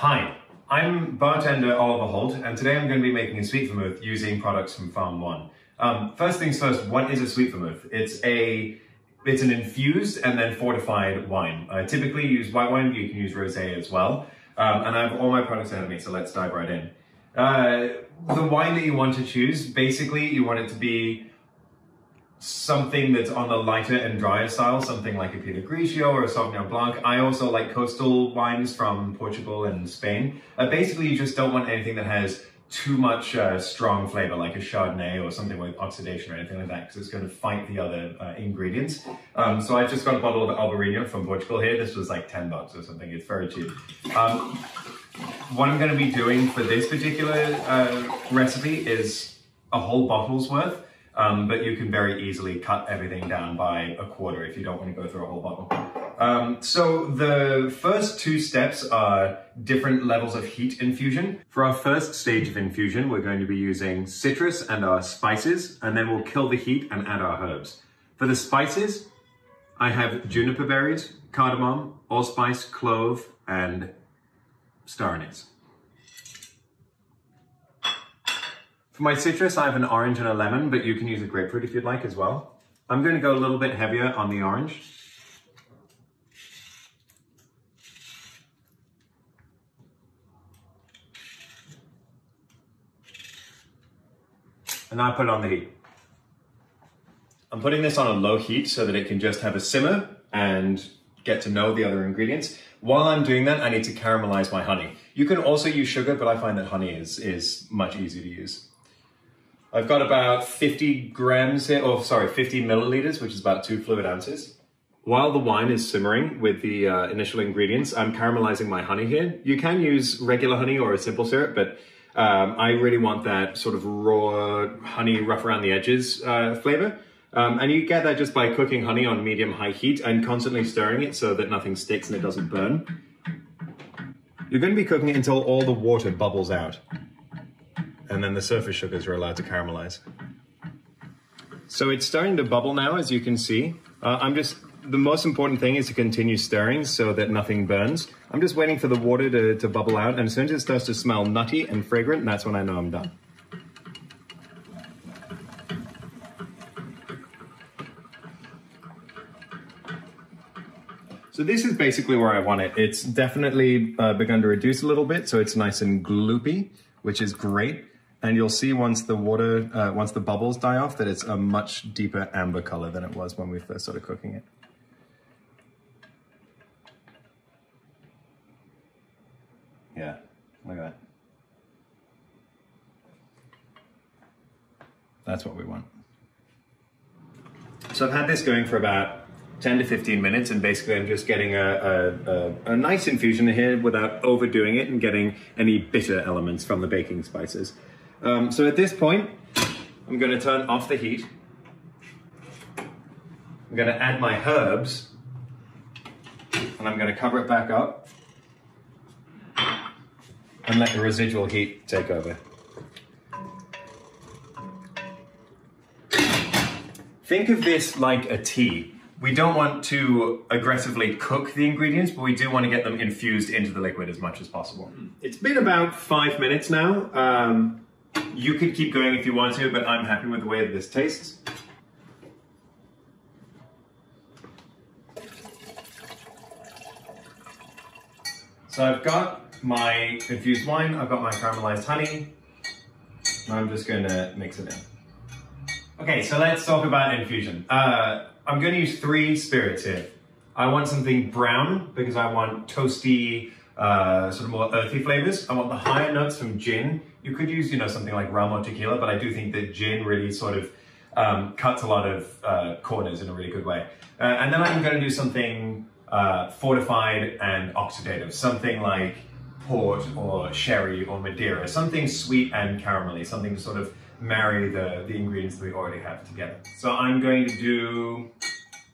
Hi, I'm bartender Oliver Holt, and today I'm going to be making a sweet vermouth using products from Farm.One. Um, first things first, what is a sweet vermouth? It's a it's an infused and then fortified wine. I typically use white wine, but you can use rosé as well. Um, and I have all my products ahead of me, so let's dive right in. Uh, the wine that you want to choose, basically, you want it to be something that's on the lighter and drier style, something like a Pinot Grigio or a Sauvignon Blanc. I also like coastal wines from Portugal and Spain. Uh, basically, you just don't want anything that has too much uh, strong flavor, like a Chardonnay or something with oxidation or anything like that, because it's going to fight the other uh, ingredients. Um, so I just got a bottle of Albarino from Portugal here. This was like 10 bucks or something. It's very cheap. Um, what I'm going to be doing for this particular uh, recipe is a whole bottle's worth. Um, but you can very easily cut everything down by a quarter if you don't want to go through a whole bottle. Um, so the first two steps are different levels of heat infusion. For our first stage of infusion, we're going to be using citrus and our spices, and then we'll kill the heat and add our herbs. For the spices, I have juniper berries, cardamom, allspice, clove, and star anise. For my citrus, I have an orange and a lemon, but you can use a grapefruit if you'd like as well. I'm going to go a little bit heavier on the orange. And I put it on the heat. I'm putting this on a low heat so that it can just have a simmer and get to know the other ingredients. While I'm doing that, I need to caramelize my honey. You can also use sugar, but I find that honey is, is much easier to use. I've got about 50 grams here, or sorry, 50 milliliters, which is about two fluid ounces. While the wine is simmering with the uh, initial ingredients, I'm caramelizing my honey here. You can use regular honey or a simple syrup, but um, I really want that sort of raw honey, rough around the edges uh, flavor. Um, and you get that just by cooking honey on medium high heat and constantly stirring it so that nothing sticks and it doesn't burn. You're going to be cooking it until all the water bubbles out and then the surface sugars are allowed to caramelize. So it's starting to bubble now, as you can see. Uh, I'm just, the most important thing is to continue stirring so that nothing burns. I'm just waiting for the water to, to bubble out, and as soon as it starts to smell nutty and fragrant, that's when I know I'm done. So this is basically where I want it. It's definitely uh, begun to reduce a little bit, so it's nice and gloopy, which is great. And you'll see once the water, uh, once the bubbles die off, that it's a much deeper amber color than it was when we first started cooking it. Yeah, look at that. That's what we want. So I've had this going for about 10 to 15 minutes and basically I'm just getting a, a, a, a, nice infusion here without overdoing it and getting any bitter elements from the baking spices. Um, so at this point, I'm going to turn off the heat. I'm going to add my herbs and I'm going to cover it back up and let the residual heat take over. Think of this like a tea. We don't want to aggressively cook the ingredients, but we do want to get them infused into the liquid as much as possible. It's been about five minutes now. Um, you could keep going if you want to, but I'm happy with the way that this tastes. So I've got my infused wine, I've got my caramelized honey, and I'm just to mix it in. Okay, so let's talk about infusion. Uh, I'm to use three spirits here. I want something brown because I want toasty, uh, sort of more earthy flavors. I want the higher notes from gin. You could use, you know, something like rum or tequila, but I do think that gin really sort of um, cuts a lot of uh, corners in a really good way. Uh, and then I'm going to do something uh, fortified and oxidative, something like port or sherry or Madeira, something sweet and caramelly, something to sort of marry the, the ingredients that we already have together. So I'm going to do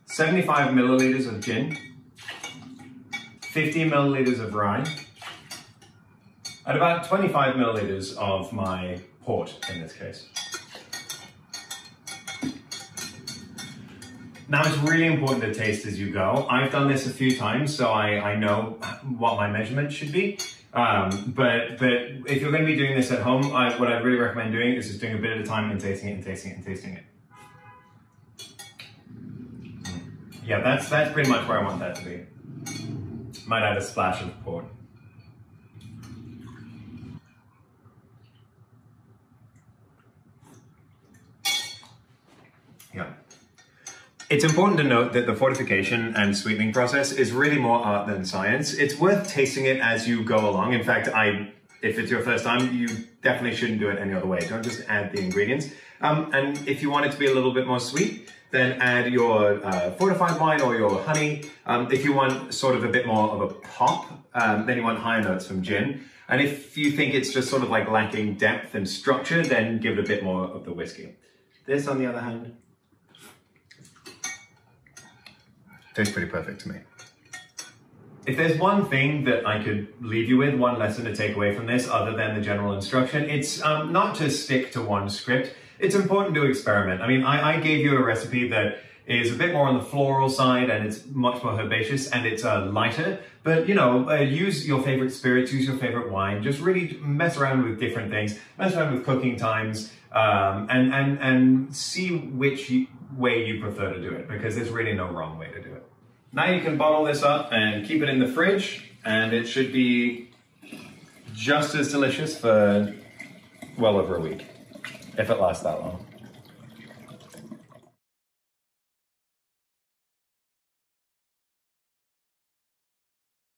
75 milliliters of gin, 50 milliliters of rye, and about 25 milliliters of my port in this case. Now it's really important to taste as you go. I've done this a few times, so I, I know what my measurement should be. Um, but but if you're going to be doing this at home, I, what I'd really recommend doing is just doing a bit at a time and tasting it and tasting it and tasting it. Yeah, that's that's pretty much where I want that to be. Might add a splash of port. Yeah. It's important to note that the fortification and sweetening process is really more art than science. It's worth tasting it as you go along. In fact, I, if it's your first time, you definitely shouldn't do it any other way. Don't just add the ingredients. Um, and if you want it to be a little bit more sweet, then add your uh, fortified wine or your honey. Um, if you want sort of a bit more of a pop, um, then you want higher notes from gin. And if you think it's just sort of like lacking depth and structure, then give it a bit more of the whiskey. This, on the other hand, tastes pretty perfect to me. If there's one thing that I could leave you with, one lesson to take away from this, other than the general instruction, it's um, not to stick to one script. It's important to experiment. I mean, I, I, gave you a recipe that is a bit more on the floral side and it's much more herbaceous and it's uh, lighter. But, you know, uh, use your favorite spirits, use your favorite wine, just really mess around with different things, mess around with cooking times, um, and, and, and see which way you prefer to do it because there's really no wrong way to do it. Now you can bottle this up and keep it in the fridge and it should be just as delicious for well over a week, if it lasts that long.